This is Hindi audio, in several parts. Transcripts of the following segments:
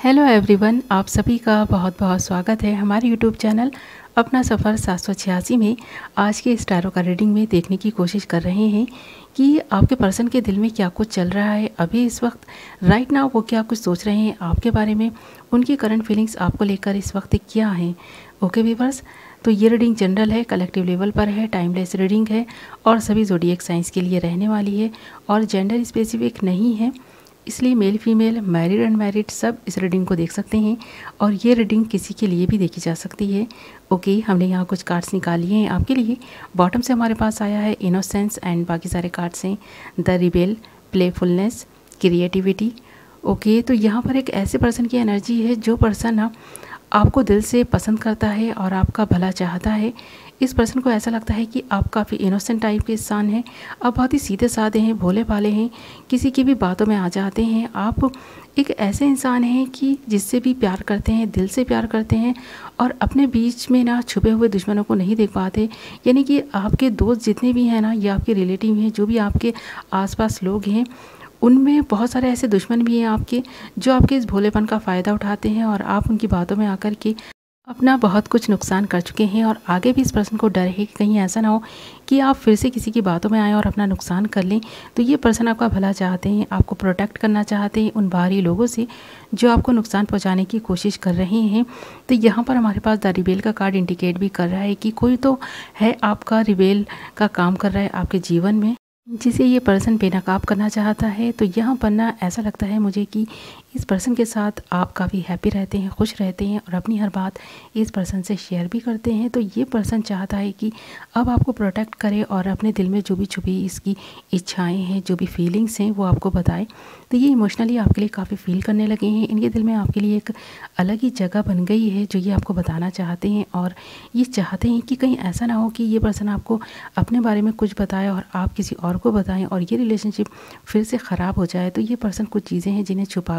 हेलो एवरीवन आप सभी का बहुत बहुत स्वागत है हमारे यूट्यूब चैनल अपना सफ़र सात सौ छियासी में। आज के स्टारों का रीडिंग में देखने की कोशिश कर रहे हैं कि आपके पर्सन के दिल में क्या कुछ चल रहा है। अभी इस वक्त राइट नाउ वो क्या कुछ सोच रहे हैं आपके बारे में, उनकी करंट फीलिंग्स आपको लेकर इस वक्त क्या हैं। ओके वीवर्स तो ये रीडिंग जनरल है कलेक्टिव लेवल पर है टाइमलेस रीडिंग है और सभी जोडियक साइंस के लिए रहने वाली है और जेंडर स्पेसिफिक नहीं है। इसलिए मेल, फीमेल, मैरिड, अनमैरिड, सब इस रीडिंग को देख सकते हैं और ये रीडिंग किसी के लिए भी देखी जा सकती है। ओके, हमने यहाँ कुछ कार्ड्स निकाली हैं आपके लिए। बॉटम से हमारे पास आया है इनोसेंस एंड बाकी सारे कार्ड्स हैं। The rebel, playfulness, creativity. Okay तो यहाँ पर एक ऐसे पर्सन की एनर्जी है जो पर्सन आपको दिल से पसंद करता है और आपका भला चाहता है। इस पर्सन को ऐसा लगता है कि आप काफ़ी इनोसेंट टाइप के इंसान हैं, आप बहुत ही सीधे साधे हैं भोले भाले हैं, किसी की भी बातों में आ जाते हैं। आप एक ऐसे इंसान हैं कि जिससे भी प्यार करते हैं, दिल से प्यार करते हैं और अपने बीच में ना छुपे हुए दुश्मनों को नहीं देख पाते। यानी कि आपके दोस्त जितने भी हैं ना, या आपके रिलेटिव हैं, जो भी आपके आसपास लोग हैं, उनमें बहुत सारे ऐसे दुश्मन भी हैं आपके, जो आपके इस भोलेपन का फ़ायदा उठाते हैं और आप उनकी बातों में आकर के अपना बहुत कुछ नुकसान कर चुके हैं और आगे भी इस पर्सन को डर है कि कहीं ऐसा ना हो कि आप फिर से किसी की बातों में आएँ और अपना नुकसान कर लें। तो ये पर्सन आपका भला चाहते हैं, आपको प्रोटेक्ट करना चाहते हैं उन बाहरी लोगों से जो आपको नुकसान पहुँचाने की कोशिश कर रहे हैं। तो यहाँ पर हमारे पास द रिबेल का कार्ड इंडिकेट भी कर रहा है कि कोई तो है आपका रिबेल का काम कर रहा है आपके जीवन में, जिसे ये पर्सन बेनकाब करना चाहता है। तो यहाँ पर ना ऐसा लगता है मुझे कि इस पर्सन के साथ आप काफ़ी हैप्पी रहते हैं, खुश रहते हैं और अपनी हर बात इस पर्सन से शेयर भी करते हैं। तो ये पर्सन चाहता है कि अब आपको प्रोटेक्ट करे और अपने दिल में जो भी छुपी इसकी इच्छाएँ हैं, जो भी फीलिंग्स हैं, वो आपको बताए। तो ये इमोशनली आपके लिए काफ़ी फील करने लगे हैं। इनके दिल में आपके लिए एक अलग ही जगह बन गई है जो ये आपको बताना चाहते हैं और ये चाहते हैं कि कहीं ऐसा ना हो कि ये पर्सन आपको अपने बारे में कुछ बताए और आप किसी और को बताएँ और ये रिलेशनशिप फिर से ख़राब हो जाए। तो ये पर्सन कुछ चीज़ें हैं जिन्हें छुपा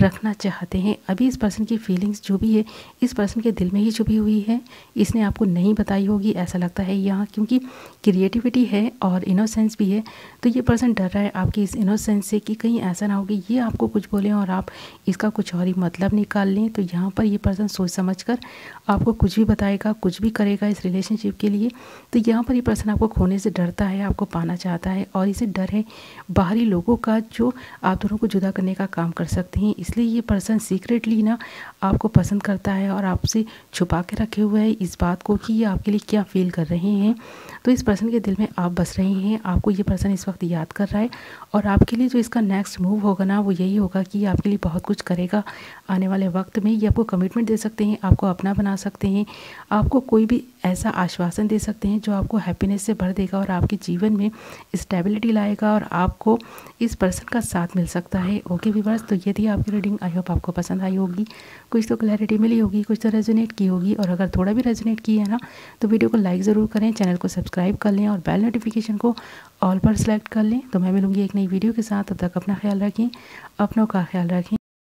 रखना चाहते हैं। अभी इस पर्सन की फीलिंग्स जो भी है, इस पर्सन के दिल में ही छुपी हुई है। इसने आपको नहीं बताई होगी, ऐसा लगता है यहाँ, क्योंकि क्रिएटिविटी है और इनोसेंस भी है। तो ये पर्सन डर रहा है आपकी इस इनोसेंस से कि कहीं ऐसा ना हो कि ये आपको कुछ बोलें और आप इसका कुछ और ही मतलब निकाल लें। तो यहाँ पर ये पर्सन सोच समझ कर आपको कुछ भी बताएगा, कुछ भी करेगा इस रिलेशनशिप के लिए। तो यहाँ पर ये पर्सन आपको खोने से डरता है, आपको पाना चाहता है और इसे डर है बाहरी लोगों का जो आप दोनों को जुदा करने का काम कर सकते हैं। इसलिए ये पर्सन सीक्रेटली ना आपको पसंद करता है और आपसे छुपा के रखे हुए है इस बात को कि ये आपके लिए क्या फील कर रहे हैं। तो इस पर्सन के दिल में आप बस रहे हैं, आपको ये पर्सन इस वक्त याद कर रहा है और आपके लिए जो इसका नेक्स्ट मूव होगा ना, वो यही होगा कि आपके लिए बहुत कुछ करेगा। आने वाले वक्त में ये आपको कमिटमेंट दे सकते हैं, आपको अपना बना सकते हैं, आपको कोई भी ऐसा आश्वासन दे सकते हैं जो आपको हैप्पीनेस से भर देगा और आपके जीवन में स्टेबिलिटी लाएगा और आपको इस पर्सन का साथ मिल सकता है। ओके वीवर्स तो ये थी आपकी रीडिंग आई होप आपको पसंद आई होगी। कुछ तो क्लैरिटी मिली होगी, कुछ तो रेजोनेट की होगी और अगर थोड़ा भी रेजोनेट की है ना तो वीडियो को लाइक ज़रूर करें चैनल को सब्सक्राइब कर लें और बेल नोटिफिकेशन को ऑल पर सेलेक्ट कर लें। तो मैं मिलूँगी एक नई वीडियो के साथ। तब तक अपना ख्याल रखें, अपनों का ख्याल रखें।